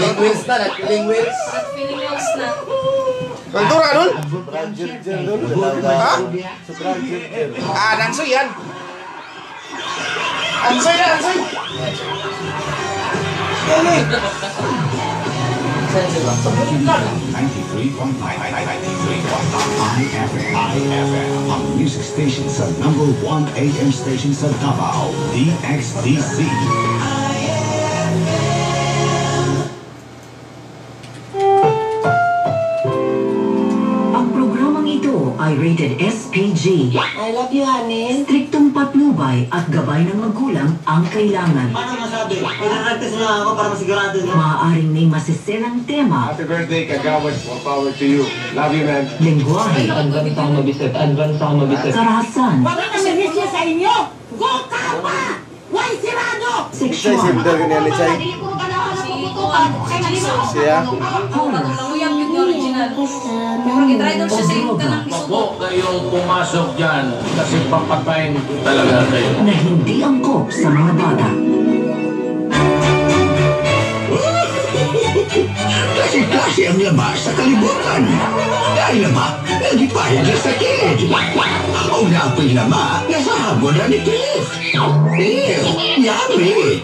Killing wheels na, killing wheels. At Filipinos na. Kantura ka nun? Ha? Ha? Ah, nanso yan. Ansoy na, ansoy. Yan eh. 93.9 IFM ang music station sa number 1 AM station sa Davao, DXDC. Rated SPG. I love you, honey. Striktong patnubay at gabay ng magulang ang kailangan. Paano masabi? Pinaragtas na ako para masigurado na. Maaaring may masiselang tema, Happy birthday, Kagawad. More power to you. Love you, man. lengguwahe, Advance ako mabisit. Advance ako mabisit. karahasan, Wala na sinisya sa inyo! Go ka pa! Why sirado? Sexual, simple ka niya, Lichay. Si Kuan, si Jesus. Siya? horror, Nanguyam yung original. Pero gitry daw siya sa yung kanang isuko. Huwag kayong pumasok dyan kasi papatayin ko talaga kayo. na hindi angkop sa mga bata. Kasi-kasi ang laba sa kalibutan. Dahil laba, nagipahid na sa kilid. O napoy laba, nasa habon na ni Cliff. Ew, yummy.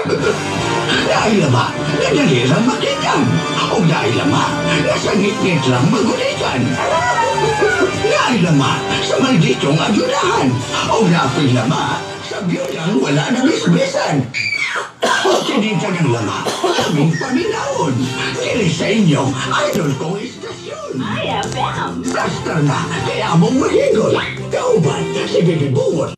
Dahil laba, nadali lang makitan. O dahil laba, nasa ngit-ngit lang magulitan. Dahil laba, sa malditong adyudahan. O napoy laba, sa biyulang wala na bisbisan. Sinita ng lama, aming paminahon. Dili sa inyong idol kong istasyon. IFM. Basta na, kaya mong mahigol. Kauban, si Bibi Bungot.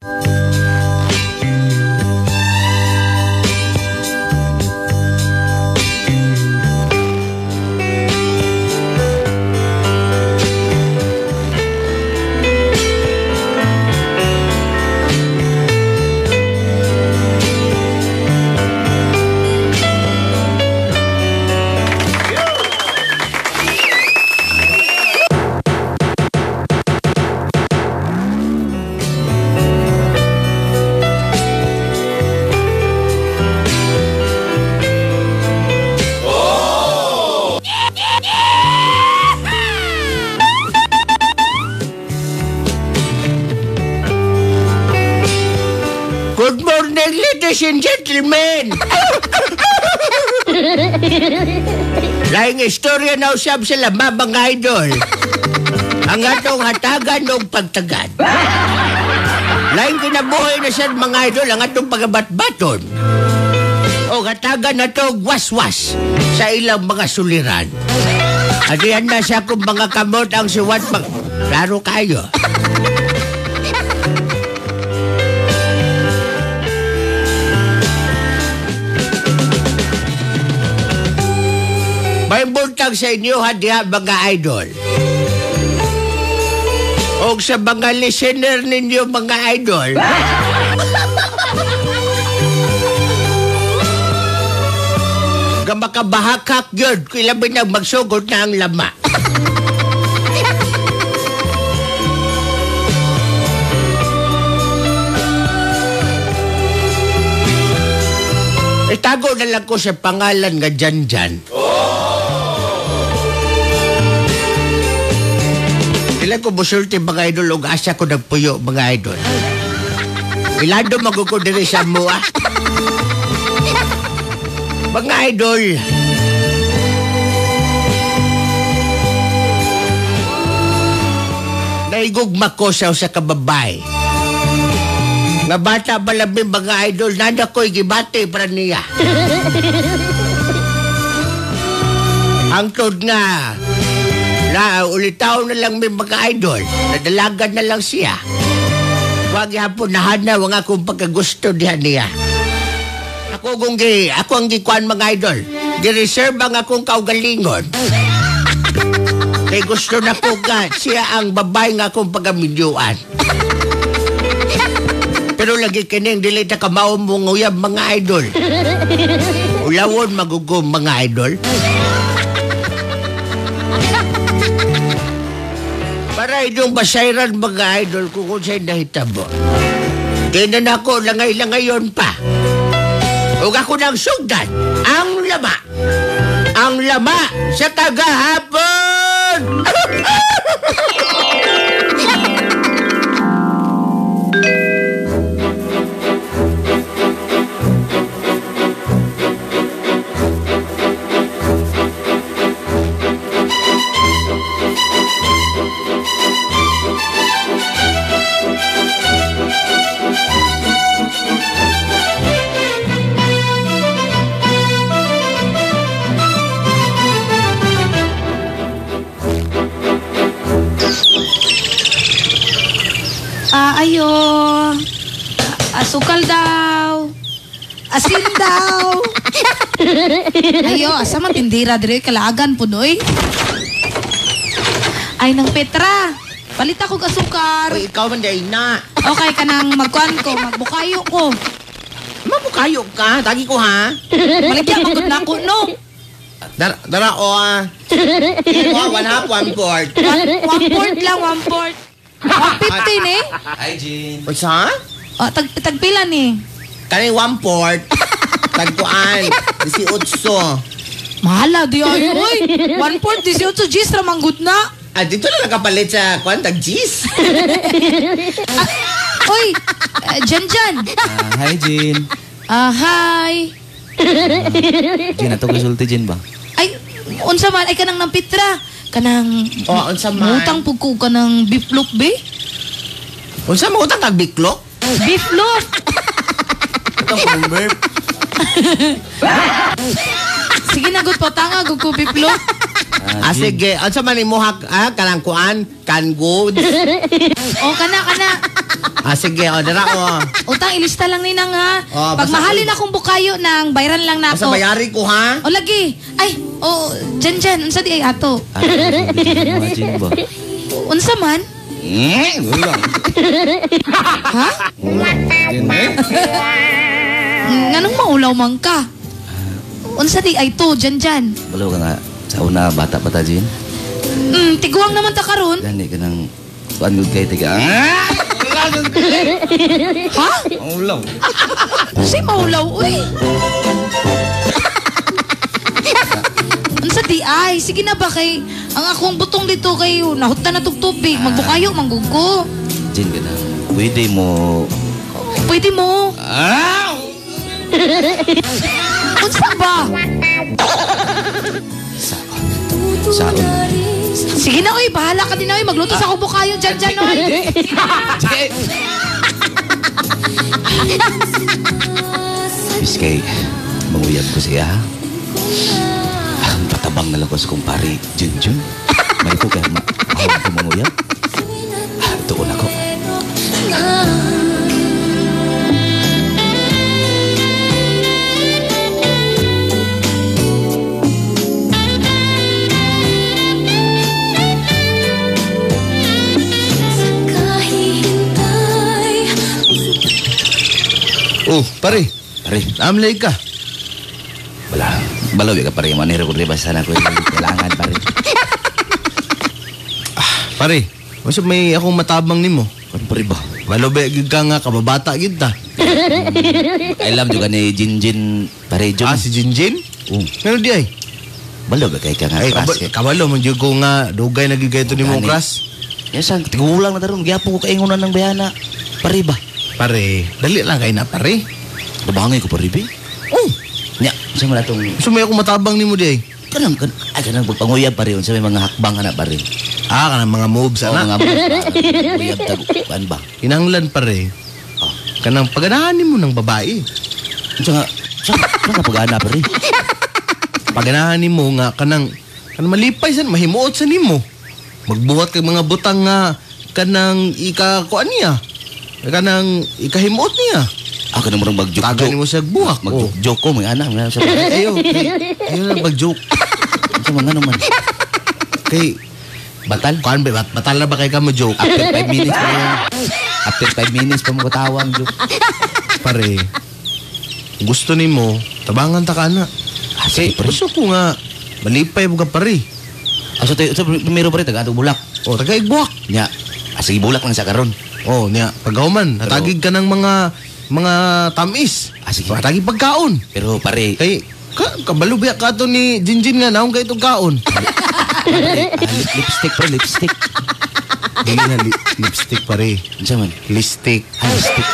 Na usab sila mga idol. Ang atong hatagan ng pagtagad. Laing kinabuhay na sa mga idol ang atong pagabat-baton. O hatagan na to waswas sa ilang mga suliran. Adihan na sa akong mga kamot ang siwat pag... Klaro kayo. Buntag sa inyo hadiha mga idol. O sa mga listener ninyo mga idol. Nga makabahakak yun, kailabi na magsugod na ang lama. Itago na lang ko sa pangalan nga Janjan. Ilan ko busulti mga idol ug asa ko nagpuyo mga idol. Ilado maguko diri sa mua. Mga idol. Naigugma ko sa usa ka babay. Nga bata ba labi mga idol, nada ko'y gibati para niya. Angkod nga, na ulitaw na lang may mga idol, nadalagan na lang siya. Huwag hapon nahana, wag akong pagkagusto diha niya. Ako kung gi, ako ang gikuan mga idol. Gi-reserve ang akong kaugalingon. Kay gusto na ko ka, siya ang babay nga akong pagamidyuan. Pero lagi kining dili ta kamao mo nguyab mga idol. Ulawon magugom mga idol. Para idong basayran mga idol kung kung sa'y nahitabo. Na ako langay-langayon pa. Huwag ako ng sugdan, ang laba. lama sa tagahapon! Ayo, asa man tindira dire kalagan punoy. Ay nang Petra. Palit ako og asukar. Uy, ikaw man day na. Okay ka nang magkuan ko, magbukayo ko. Mabukayo ka, tagi ko ha. Maligya magud na ako no. Dara, dara o ah. Imo ah, one half, one fourth. One, one port lang, one port. 150 ni. Hi, Jean. Usa? Oh, tag tagpila ni. Kani one fourth. Tagpuan. Disi utso. Mahala di ay oy. One port 18 G's ra manggod na. Ah, dito na nakapalit sa kwan, tag G's. Ah, oy, uh, Jan Jan. Ah, hi, Jean. Ah, hi. Jean, ato kasulti, Jean ba? Ay, unsa man ay kanang nang Petra. Kanang Oh, unsa man? Utang pug ko kanang beef loaf be. Unsa mo utang tag biklok? Beef loaf. Ito convert. Sige na gud patanga gud ko loaf. Ah, sige. Unsa man imo hak, ah, kanang kuan, can goods. O kana kana. Ah, sige, o, dara o. Utang ilista lang ni nang ha. Oh, Pag basta- mahalin akong bukayo nang bayran lang Basta nako. bayari ko, ha? O lagi. Ay, o Jan Jan, unsa di ay ato? Ah, mga? Unsa man? Ulang. Ha? Eh? Nganong maulaw man ka? Unsa di ay to, Jan Jan? Balo ka nga. Sa una, bata pa ta, Jean. Mm, tiguang naman ta karon. Gani ka ng... Kuan good kay tiga. Ah! Ha? Ulang. Si maulaw, uy. Unsa di ay? Sige na ba kay ang akong butong dito kay nahutta na tug tubig. Magbukayo manggug ko. Jean ka na. Pwede mo... Pwede mo. Ah! Ba? Saon. Sige na uy, bahala ka din na uy. Magluto sa akong bukayo dyan dyan uy. Biskay, manguyab ko siya, ha? Ang patabang na lang ko sa kumpari, Junjun. May ito kaya ma- mahal ko manguyab. Ah, ito Oh, pare. Pare, Amlay ka. wala. Balaw ka pare, manira ko riba sana ko kailangan pare. Pare, masuk may akong matabang nimo. Kan pare ba? Malobe gid ka nga kababata gid ta. I love juga ni Jinjin pare Jun. Ah, si Jinjin? Oh, Pero di ay. balaw ba kay ka nga Ay, kras, eh. kabalo man jud ko nga dugay na gid to nimo kras. Yes, ang tigulang na taron. Giyapo ko kaingunan ng bayana. Pare ba? Pare, dali lang kay na pare. Nabangay ko pare ba? Oh, Nya, sa mga itong gusto may akong matabang nimo di ay. kanang kan ay kanang pagpanguyab pare unsa may mga hakbang ana pare. Ah, kanang mga moves ana. mga mga uyab tag kan ba? Kinanglan pare. Oh. Kanang paganahan nimo ng babae. Unsa nga sa sa pag-ana pare? Paganahan nimo nga kanang kanang malipay san mahimuot sa nimo. Magbuhat kay mga butang nga kanang ika kuan niya. Kanang ikahimuot niya. Ako na murang mag-joke. Tagay nimo sa buhak. Oh. Mag-joke ko may ana nga sa Ay, ayo. Ayo na mag-joke. Unsa man ano man. Kay Batal. kuan ba bat batal na ba kay ka mo joke? After 5 minutes pa yan. After 5 minutes pa mo katawang joke. Pare. Gusto nimo tabangan ta. Ah, Kay sige pare. gusto ko nga malipay mo ka pare. Ah, so, tayo- so primero pare taga atong bulak. O taga igbuhak. Nya, ah, sige bulak lang sa karon. Oh, niya paghuman natagig ka ng mga mga tamis. Ah, sige. Natagig pagkaon. Pero pare, Kay Ka, kabalo biya ka to ni Jinjin nga naong kay itong kaon. Pare, ah, lip- lipstick pare, lipstick. Hindi na li- lipstick pare. Siya man? Lipstick. Ah, lipstick.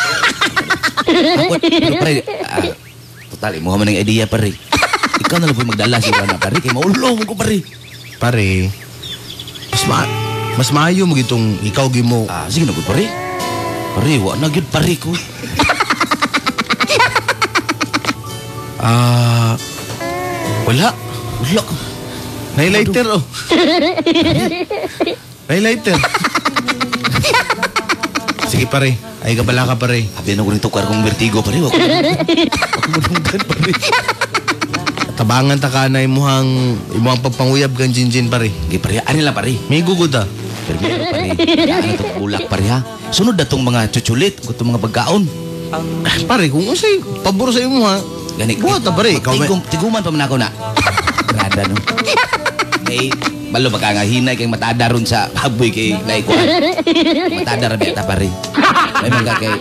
Ako, pero pare, ah, total, mo man ng idea pare. Ikaw na lang po magdala si Juana pare, kay maulo mo ko pare. Pare, mas ma mas maayo mo gitong ikaw gimo. Ah, sige na po pare. Pare, wa na gyud pare ko. Ah, wala. Wala ko. Highlighter oh. Highlighter. Sige pare, ay kabala ka pare. Abi na ko rin tukar kong vertigo pare. Wa ko. Ako manunggan pare. Tabangan ta ka na imuhang imuhang pagpanguyab kan Jinjin pare. Sige pare, ani lang pare. May gugod ah. Pero meron pare. Ano to bulak pare ha. Sunod na tong mga chuchulit, kutong mga pagkaon. Pare, kung usay, pabor sa imo ha. Gani. Buhat na pare, ikaw. Tigum, tiguman pa man ako na. Grada no. Kay balo baka nga hinay kay matada ron sa haboy kay naiko. Matada ra beta pare. May mga kay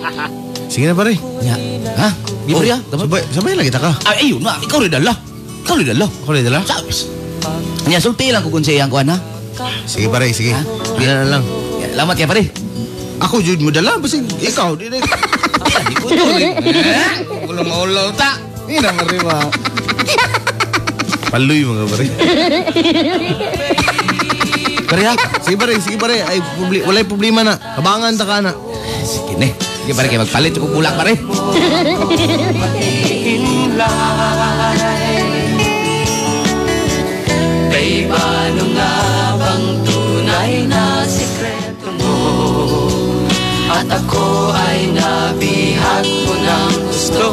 Sige na pare. nya. Ha? Ha? Oh, sabay, sabay lagi ta ka. Ay, ayun na. Ikaw rin dala. Ikaw rin dala. Ako rin dala? Sabes. Nya sulti lang ko kung siya ko na. Sige pare, sige. Ha? Na lang. Ya, Lamat ya pare. Ako jud mo dala, basta ikaw di na. Di ko to. Ulo maulaw ta. Di na mariwa. Paluy mga pare. Pare ha? Sige pare, sige pare. Ay, publi walay problema na. Abangan ta ka na. Sige ne. Sige pare kay magpalit ko bulak pare. Kay paano nga bang tunay na sikreto mo At ako ay nabihag mo ng gusto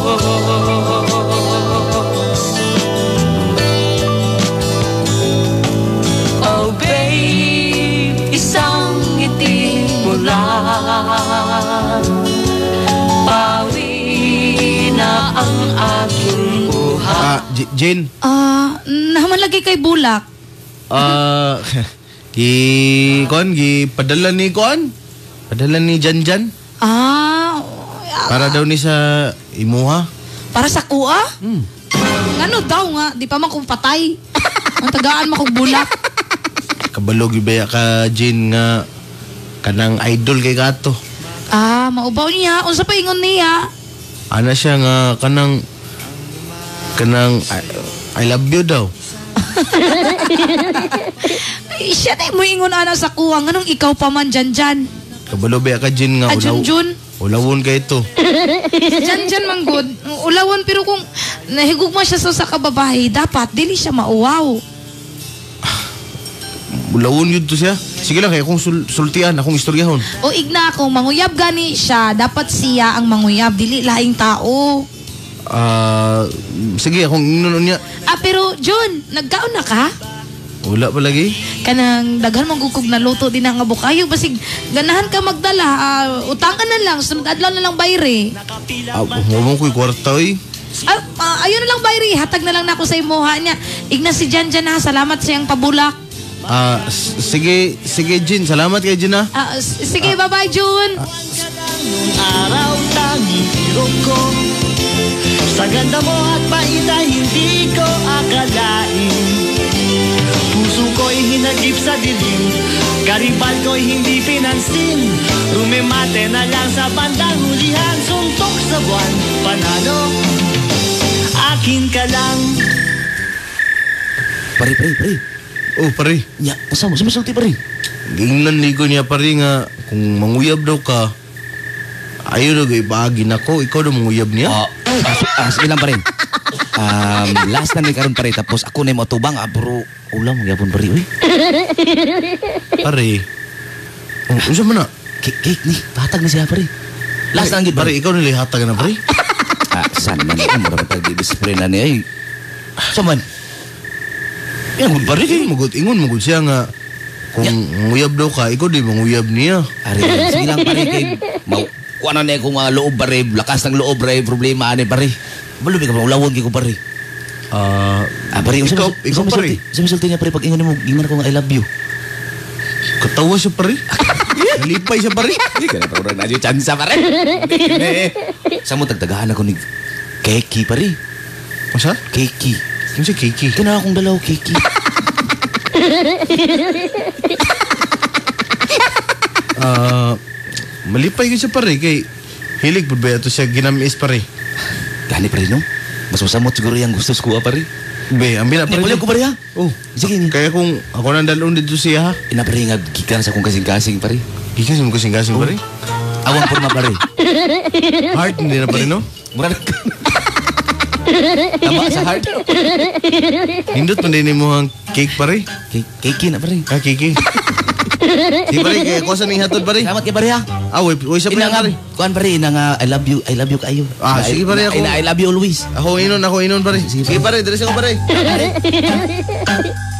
Oh babe, isang ngiti mo lang Pawi na ang aking buhay Ah, J- Jane. Ah, naman lagi kay bulak. Ah, gi kon gi padala ni kon. Padala ni Janjan Ah, para daw ni sa imuha. para sa kuha? Hmm. Ngano daw nga, di pa man kong patay. Ang tagaan mo kong bulak. Kabalo gibaya ka Jane nga kanang idol kay gato. Ah, maubaw niya. Unsa pa ingon niya? Ana siya nga kanang kanang I, I love you daw. Ay, siya na mo ingon ana sa kuha. Nganong ikaw pa man dyan dyan? Kabalo baya ka Jane nga Ah, Junjun? Ulawon kay ito. Dyan dyan man good. Ulawan pero kung nahigugma siya sa, sa kababae, dapat dili siya mauwaw. Ulawon yun to siya. Sige lang kay akong sul- sultian, akong istoryahon. O igna kung manguyab gani siya, dapat siya ang manguyab, dili laing tao. Ah, sige akong inunon niya. Ah, pero John, nagkaon na ka? Wala pa lagi. Kanang daghan mong gugog na luto din ang abukayo basig ganahan ka magdala ah, utangan na lang sunod adlaw na lang bayre Ah, mo ko'y kwarta eh. ah, ah, ayun na lang bayre hatag na lang nako sa imuha niya igna si Jan Jan ha salamat sa iyang pabulak Ah, s- sige, sige Jin. Salamat kay Jin ha. Ah, s- sige bye bye Jun araw tanging ko Sa ganda mo at paita hindi ko akalain Puso ko'y hinagip sa dilim Garibal ko'y hindi pinansin Rumemate na lang sa bandang hulihan Suntok sa buwan, panalo Akin ka lang Pare, pare, pare. Oh, pare. Nya, usa mo sumasulti pare. Gingnan ligo niya pare nga kung manguyab daw ka. Ayaw na gay baagi na ko. Ikaw daw manguyab niya. Ah, ah, su- ah, sige lang pare. Um, last na ni karon pare tapos ako na mo tubang ah, pero ulam gyapon pare uy. Pare. Oh, unsa man na? Cake, cake ni. Patag na siya pare. Last na gid Pare, ikaw nilihatag na pare. Ah, sana man ako marami tag discipline na niya. eh. Saman. Yan mo pare. Sige, magod ingon magod siya nga kung manguyab daw ka, ikaw di manguyab niya. Ari, sige lang pare kay mau kuha na niya kung ah, loob pare, lakas ng loob pare, problema ani pare. Balubi ka ba ulawon ko pare. Ah, Ah, pare, ikaw, usap ikaw pare. Sa misulti niya pare pag ingon mo, gingan ko nga I love you. Katawa siya pare. Nalipay siya pare. Hindi ka na tawaran na yung chance pare. Sa mo tagtagahan ako ni Keki pare. Masa? Keki. Ano si Kiki? Kana akong dalaw kiki. Ah, malipay ko siya pare kay hilig pud ba ito siya ginamis pare. Gani pa rin no? Mas masamot siguro yung gusto ko pare. Be, ambil na pare. Pwede ko pare ha? Oh, Sige ni. kaya kung ako nang dalon dito siya ha. Ina pare nga gikan sa kong kasing-kasing pare. Gikas mo kasing-kasing pare. Awang porma pare. Heart hindi na pare no? Mura na Tama sa heart. Hindot man din mo ang cake pare. Kay kiki na pare. Ah, Kiki. Di pare, kaya ko sa ning hatod pare. Salamat kay pare ha. Ah, wait, wait sa nga, pare. kuan pare, ina nga, I love you, I love you kayo. Ah, sige, pare, ina- ako- ina, I love you always. Ako inon, ako inon pare. Sige pare, dali ako pare. Ah,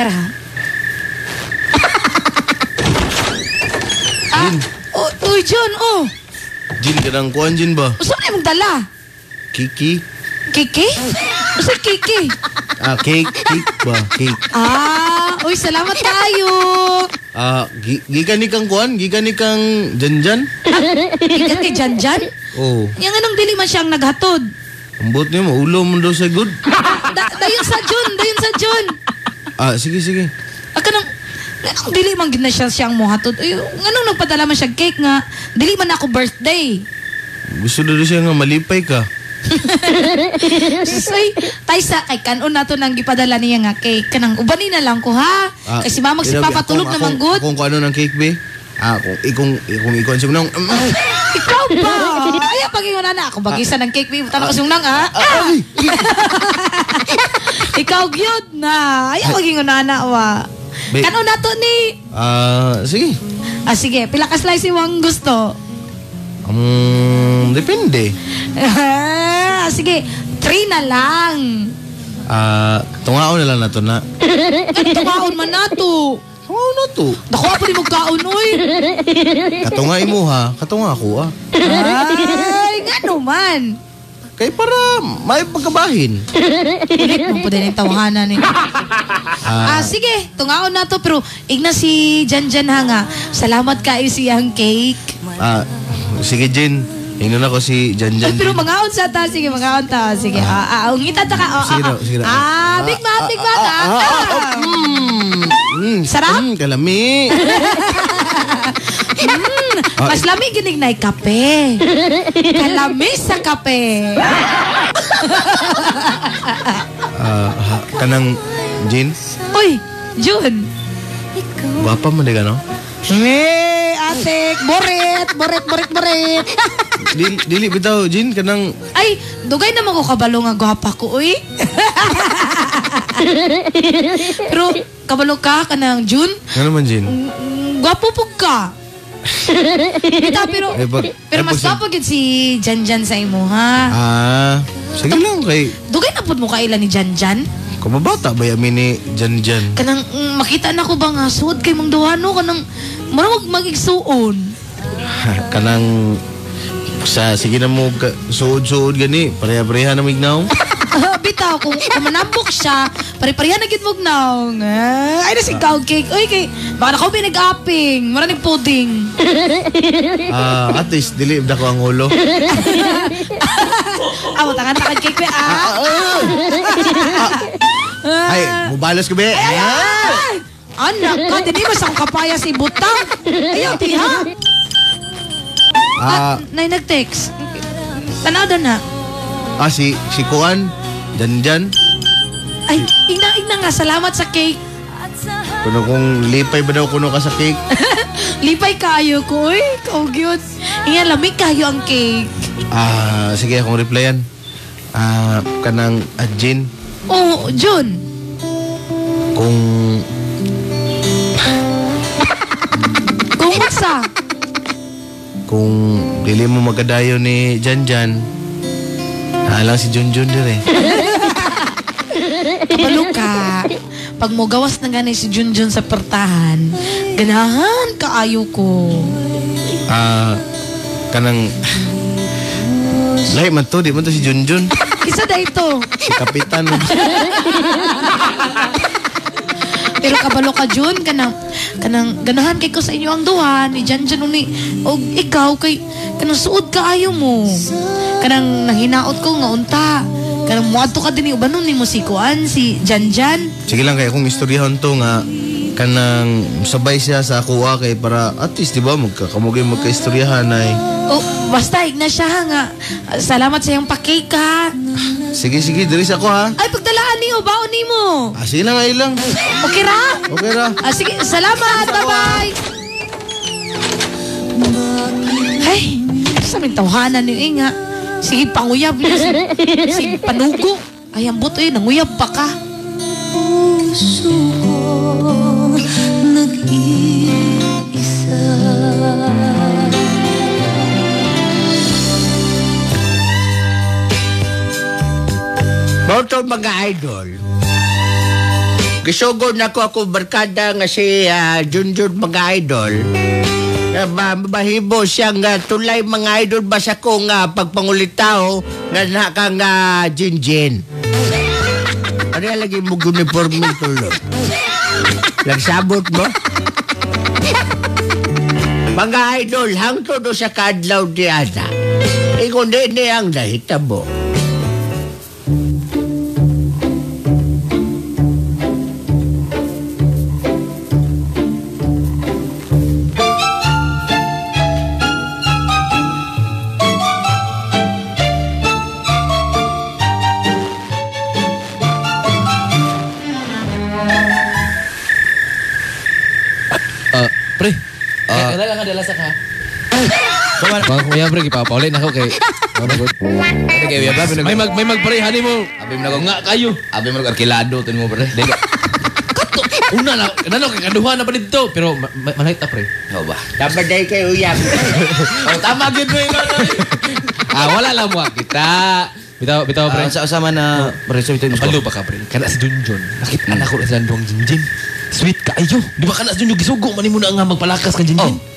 Ah, ha? ah, oh, oy John, oh. Jen ka nang kuan Jen ba? Usa na mong dala? Kiki. Kiki? Usa Kiki? Ah, cake, cake ba? Cake. Ah, uy, salamat tayo. Ah, gi- gikan ni kang kuan, gikan ni kang Janjan. Ikat kay Janjan? Oh, Yang anong dili man siyang naghatod? ambot niyo mo ulo mo daw sa good. Da, dayon sa Jun, dayon sa Jun. Ah, sige sige. Aka nang Nganong dili man gid na siya siyang mohatod. Ay, nganong nagpadala man siya cake nga dili man ako birthday. Gusto daw siya nga malipay ka. Soy, tay sa kay kanon nato nang gipadala niya nga cake kanang ubani na lang ko ha. Ah, Kasi mamag si Papa tulog naman good. Kung ano ng cake be. Ah, kung ikong ikong ikon siya nang Ikaw ba? Ay, pagingon na ako bagisa ng cake mi tanong kasung nang ha. Ah! Ikaw gyud na. Ay, pagingon na na wa. Be- Kanon nato ni Ah, sige. Ah sige, pila ka slice imong gusto? Um, depende. Ah, sige, three na lang. Ah, tungaon na lang nato na. Tumaon man nato? Tungaon na to. Dako pa ni magkaon oy. Katungay mo ha. Katunga ako ah. Ay, ngano man. Kay para may pagkabahin. Ulit mo pa din yung tawahanan ni. Ah, sige, tungaon na to pero igna si Janjan ha nga. Salamat kayo siyang cake. Ah, sige Jen. Ingnan ako si Ay, Janjan. pero mangaon sa ta, sige, mangaon ta. Sige, ah, ah, ungita ta ka. Ah, Sige ah, daw, sige daw. ah, big mat, big mat, ah. ah. Mm, Sarap? Mm, kalami. Mm, mas lamig ginig na kape. Kalami sa kape. Ah, ha- kanang Jen. Uy, Jun. Gwapa mo di ka no? Eh, atik, boret, boret, boret, boret. Dili, dili bitaw Jen kanang Ay, dugay naman ko kabalo nga gwapa ko, uy. Pero, kabalo ka, kanang Jun, ano man Jen? mm, gwapo po ka. Kita, pero, Ay, pag- pero ay, mas gwapo gid si Janjan sa imo, ha? Ah, sige lang kay Dugay na po mo kailan ni Janjan? kumabata ba yamin ni Jan Jan? Kanang, mm, makita na ko ba nga, suod kay mong duhano, kanang, maramag magigsuon. kanang sa sige na mo ka, suod-suod gani pareha-pareha na mignaw. Bitaw, kung, kung manambok siya, pare-pareha na gid. Ah, ay, nasi cow cake. Uy, kay, baka na ko pinag-apping. Maraming pudding. Ah, at least dili da ko ang ulo. Amo, tangan takad cake be, ah. Ay, mubalos ko be. Ay! Anak ka, din mo sa kapaya si Butang. Ayaw, ti ha? Ah, Nay, nag-text. Tanaw na. ah si si Kuan Jan Jan. Ay, ina, ina nga, salamat sa cake. Kuno kung lipay ba daw kuno ka sa cake? Lipay kayo ko, uy. Kau cute. Iyan, lamig kayo ang cake. Ah, sige akong replyan. Ah, kanang Ajin Oh, Jun. kung Kung sa kung dili mo magadayo ni Jan Jan. Halang si Jun Jun dire. Kabalo ka. Pag mo gawas na gani si Junjun sa pertahan, ganahan kaayo ko. Ah, kanang... Lahi man to, di man to si Junjun. Isa da ito. Si Kapitan. Pero kabalo ka Jun, kanang kanang ganahan kay ko sa inyo ang duha ni Janjan ni o ikaw kay kanang suod ka ayo mo. Kanang nahinaot ko nga unta. Kanang muadto ka din ni ubanon ni mo si Janjan. Sige lang kay akong istoryahon to nga kanang sabay siya sa kuha kay para at least di ba magkakamugay magkaistoryahan ay Oh, basta igna siya ha, nga. Salamat sa iyong pa-cake ha. sige sige diri sa ko ha Ay pagdalaan niyo, baon nimo. ah, sige lang ay lang Okay ra? okay ra Ah, sige, salamat. Bye-bye. Ay, sa aming tawhanan niyo eh nga. Sige, panguyab niyo. Si, si panugo. Ay, ang buto eh, nanguyab pa ka. Puso ko nag-iisa Moto mga idol. Gisugod na ko ako barkada nga si ah, Junjun mga idol. Uh, mahibo siya nga tulay mga idol ba sa ko nga pagpangulitaw na ka nga Jinjin. Ano yan lagi mo uniforme tulog? Nagsabot mo? mga idol, hangtod sa kadlaw di ana. Ikaw din ang nahitabo. Mga kuya pre, ipapaulit ako kay... Ano good? Ano kayo, ya, babi May mag may magparehani mo. Abi mo nag Nga kayo. Abi mo nag-arkilado to mo pre. Dili. Kato. Una na, kanano kay kaduha na pa dito. Pero ma- ma- manahit ta pre. Oh ba. Dapat dahil kayo uyang. Oh, tama gyud mo ikaw. Ah, wala lang mo kita. Bitaw bitaw pre. Ah, sa usama na pre so ito Balo pa ka pre. Kana si Junjun. Nakita na ko sa landong Jinjin. Sweet kaayo. Di ba kana si Junjun gisugo man mo na nga magpalakas kan Jinjin?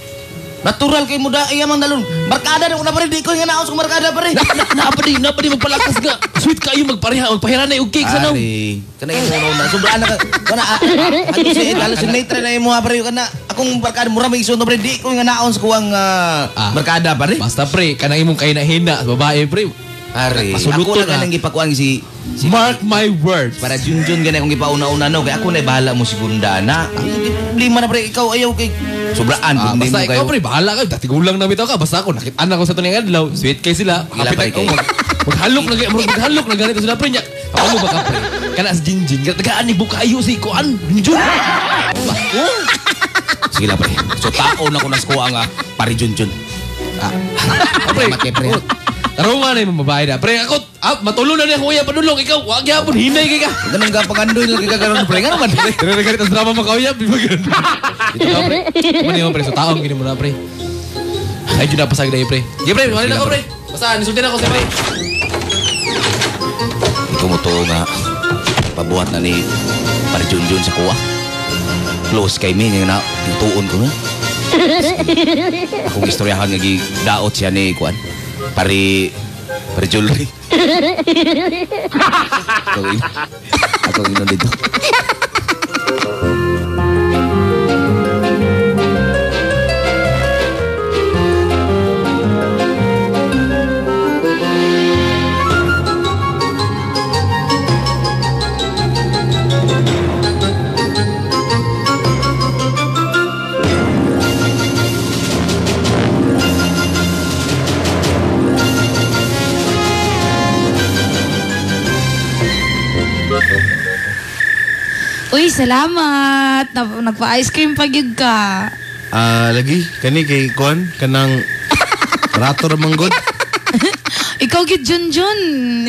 Natural kay muda iya mang dalon. Barkada na una pare di ko nga naos kung barkada pare. Na na pa di na pa di magpalakas nga. Sweet kaayo magpareha magpahiranay og cake sa naw. Kana imo no na sobra na ka. Kana ah, ano si dalo si Neitra na imo pare kana akong barkada mura may isuno pare di ko nga naon sa kuwang ah, barkada pare. Basta pre, kanang imong kay na hina babae pre. Ari, ako na na. kanang gipakuan si si Mark my words. para Junjun gani akong gipauna-una no kay ako na bahala mo si Gundana. Ay, Lima na pre ikaw ayaw kay sobraan Ah, kung mo basta ikaw pre, bahala ka. Dati gulang na bitaw ka. Basta ako, nakita na ko sa tuning adlaw. Sweet kay sila. Pre, ako. Mag, maghalok na mag, maghalok na ganito sila pre niya. Ako ba ka pre? Kana sa Jinjin. Tagaan ni bukayo si Kuan. Oh. Sige lang pre. So taon ako na sa kuwang ah, pare Junjun. Ah, pre. Kay pre. Tarungan na yung babae na. Pre, ako, ah, matulong na niya kuya padulong. Ikaw, wag yapon, hinay kay ka. Ganun ka pangandoy lagi ka karon pre. Ngano man? Pero nagalit ang drama mo ba ganun? Ito ka, pre. Mani mo, pre. So, taong gini mo na, pre. Ay, dyan na pasag na pre. Di, pre. Mali na ako, pre. Basta, nisulti na ako sa pre. To nga pabuhat na ni pare Junjun sa kuwa. Close kay mi nga na tuon ko nga. Akong istoryahan nga gidaot siya ni kuan. Pare pare jewelry. Ako in. Ako inon dito. Uy, salamat. Na- Nagpa-ice cream pa gyud ka. Ah, lagi kani kay Kuan kanang rato ra manggod. Ikaw gid Junjun.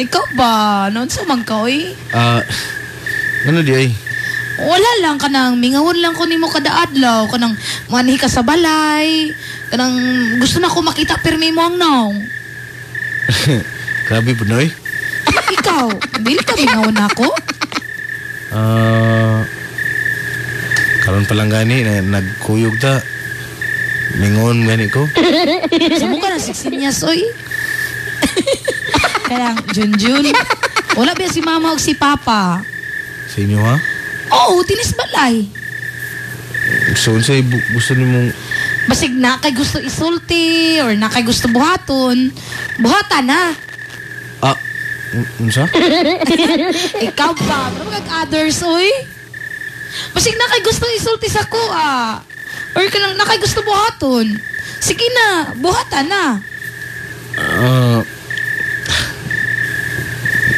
Ikaw ba? Noon sa man ka, uy? Ah, ano di ay? Wala lang kanang mingawon lang ko nimo kada adlaw kanang manhi ka sa balay. Kanang gusto na ko makita pirmi mo ang naong. Grabe po noy. Ikaw, dili ka mingawon ako? Ah... karon pa lang gani, na, nagkuyog ta. Mingon gani ko. Sa mo ka na siksinyas, oy. Kaya, Junjun. Wala ba si mama o si papa? Sa inyo ha? Oo, tinis balay. So, unsay bu- gusto ni mong... Basig na kay gusto isulti or na kay gusto buhaton. Buhatan na. Ah, un- unsa? Ikaw ba? Ano others, oy? Basig na kay gusto isulti sa kuha. Or ka lang na kay gusto buhaton. Sige na, buhatan na. Ah...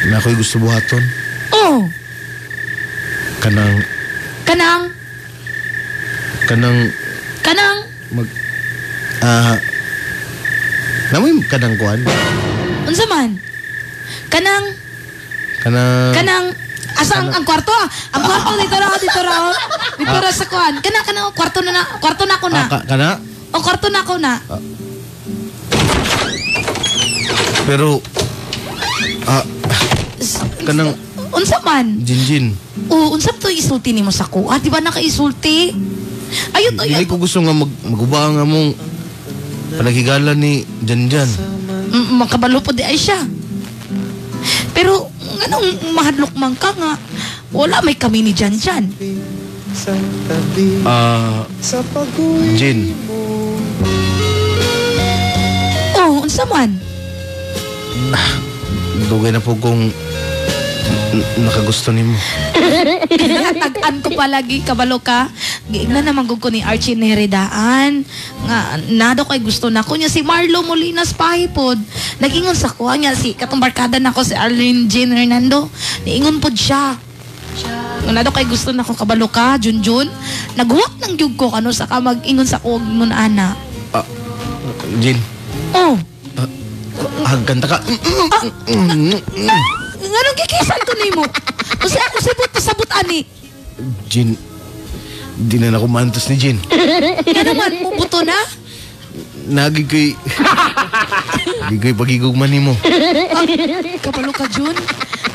na ako'y gusto buhaton. Oh, Kanang... kanang, Kanang... kanang. Mag... Ah... namoy kanang kuan? Unsa man? Kanang, Kanang... kanang, asa ang, ang kwarto ah? Ang kwarto dito ra, dito ra. oh. Dito ra sa kuan. Kana, kana, kwarto na na, kwarto na ko na. Ah, ka- kana? O, kwarto na ko na. Pero... Ah... kanang... Unsa man? Jinjin. O, unsa to isulti nimo sa kuha? Di ba nakaisulti? Ayun, Dili ayun. ko gusto nga mag maguba nga mong panagigalan ni Janjan. M- makabalo po di ay siya. Pero, anong mahadlok man ka nga? Wala may kami ni Jan Jan. Ah... Jin. Oh, unsa man? Dugay na po kung n- nakagusto nimo. Tag-an ko palagi, kabalo ka. Giignan naman gud ko ni Archie Neredaan. Nga, nado kay gusto na ko niya si Marlo Molinas Pahipod. Nagingon sa kuha niya si katong barkada na ko si Arlene Jean Hernando. Niingon pod siya. Nga nado kay gusto na ko kabalo ka, Junjun. Naghuwak ng gyud ko kano sa ka mag-ingon sa kuwag ingon ana. Jin, Oh, hagkanta ka. nganong gikisan to nimo? Kasi ako sibot pasabot ani. Jin, di na ako mantos ni Jin. Nga naman, mubuto na. Nagi ko'y... Ko'y pagigugman nimo. Ah, kabalo ka, Jun.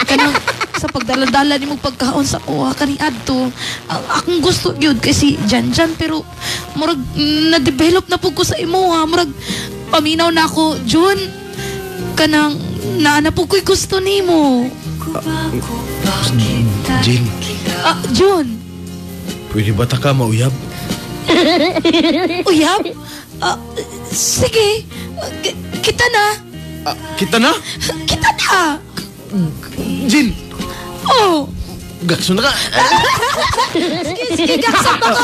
Kanang sa pagdala-dala ni mo pagkaon sa kuha kani adto. Ang akong gusto gyud kay si Janjan pero murag mm, na-develop na pug ko sa imo ha. Murag paminaw na ako, Jun. Kanang naana pug ko'y gusto nimo. Jin, Ah, Jun. pwede ba ta ka mauyab? Uyab? Ah, sige. Ah, ki- kita na. Kita na? Kita na. Jin, Oh. gakso na ka. sige, sige, gaksap ako.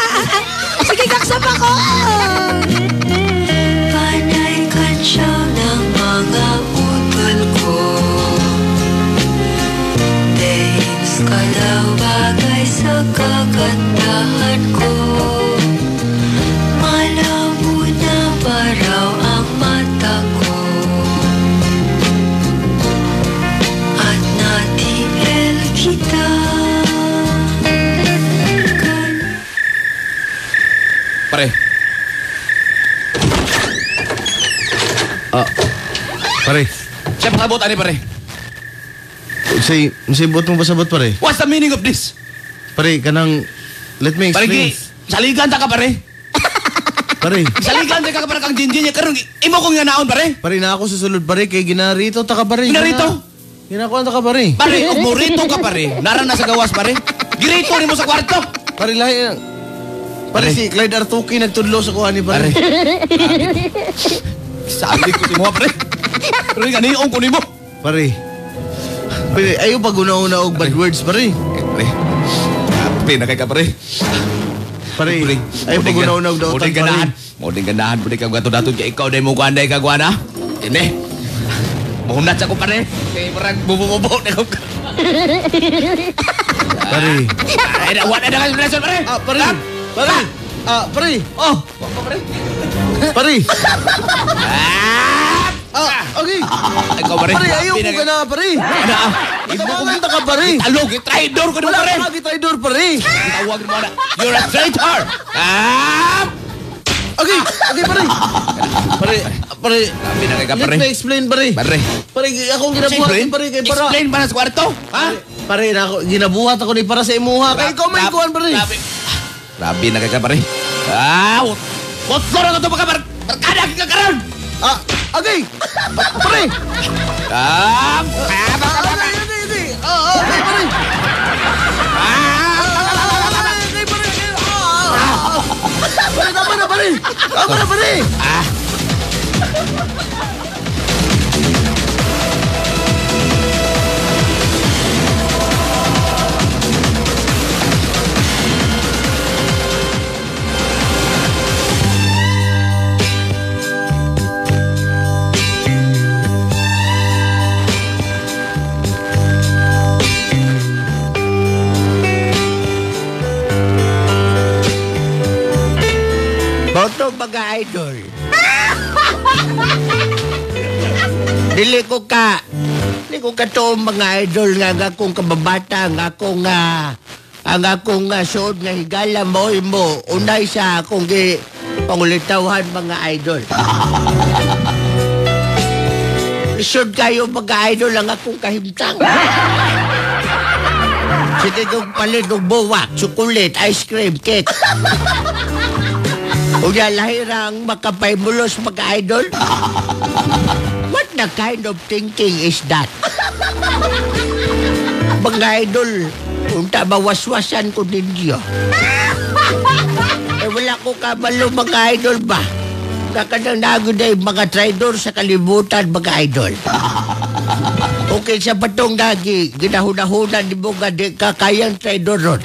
sige, gaksap ako. Siya pasabot ani pare. say, say buot mo pasabot pare. What's the meaning of this? Pare, kanang... Let me Pare, explain. gi, saligan ta ka pare. Pare, Saligan ta ka pare kang jinjin niya karon imo kong nga naon pare. pare na ako sa sulod pare kay ginarito ta ka pare. Ginarito? Ginakuan ta ka pare. Pare, og morito ka pare. Nara na sa gawas pare. Girito nimo sa kwarto. Pare lahi Pare, si Clyde Artuki nagtudlo sa kuha ni pare. Sabi ko timo pare. Pero nga niong ko nimo. Pare. Pare, ayaw pag una-una og bad words pare. Pare. Kape na kay ka pare. Pare, ayaw pag una-una og dautan Muding ganahan. pare. Muding ganahan pud kang gato datot kay ikaw dai mo kuanday ka guana. Ini. Mahunat sa ko pare. Kay parang bubububo na ko. Pare. Ay, wala na ka relasyon pare. Ah, pare. Pare. Ah, pare. Oh, pare. Pare. Ah, okay. Ikaw pare. Pare, ayaw ko ka na, pare. Ito ko kanta ka, pare. Talog, traidor ko na Wala pare. ka lagi traidor, pare. Tawag mo na. You're a traitor. Ah! Okay, okay, pare. Pare, pare. Sabi na ka Let pare. me explain, pare. Pare. Pare, akong ginabuhat pare, kay para. Explain ba sa kwarto? Ha? pare, ako, ginabuhat ako ni para sa imuha. Kay ikaw may kuhan, pare. Grabe. Grabe na ka pare. Ah, what ko na to mga par barkada ka karon. Ah, agay! Pare! Ah, Ah, agay, agay, agay! Ah, ah, agay, pare! Pare, tama na, pare! Tama na, pare! ah. Boto mga idol. Dili ko ka. Dili ko ka to mga idol nga nga akong kababata nga akong nga ang akong nga suod nga higala mo mo unay sa akong gi pangulitawhan mga idol. Lisod kayo mga idol ang akong kahimtang. Sige kong palit ng buwak, sukulit, ice cream, cake. Unya lahirang makapaymulos mga idol. What the kind of thinking is that? Mga idol, unta mawaswasan ko ninyo. eh wala ko kabalo mga idol ba? Kakadang nagod ay mga traidor sa kalibutan mga idol. Okay sa patong nagi, ginahuna-huna ni mo nga di kakayang traidor ron.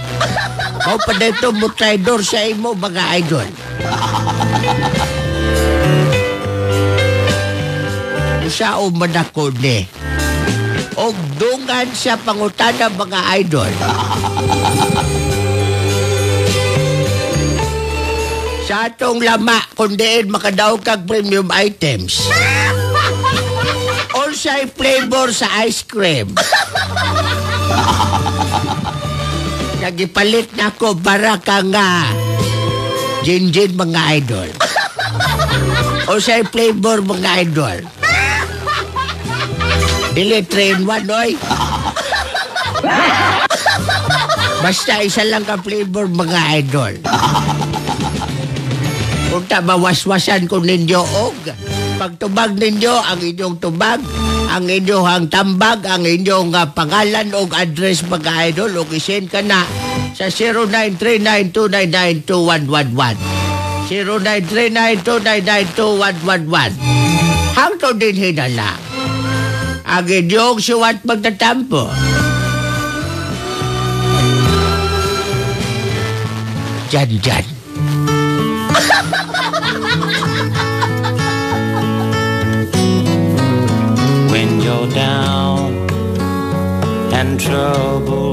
Mao pa dito mo traidor sa imo mga idol. Usao man ako ni. Og dungan sa pangutana mga idol. sa atong lama, kundiin makadaw kag premium items. Unsay flavor sa ice cream. Nagipalit na ko para ka nga Jinjin mga idol. o sa flavor mga idol. Dili train one, oy. Basta isa lang ka flavor mga idol. Kung mawaswasan ko ninyo og pagtubag ninyo ang inyong tubag, ang inyong tambag, ang inyong uh, pangalan o address mga idol o isend ka na sa 0939-299-2111. 0939-299-2111. Hangtod din hinala. Ang inyong suwat magtatampo. Diyan, diyan. when you're down and trouble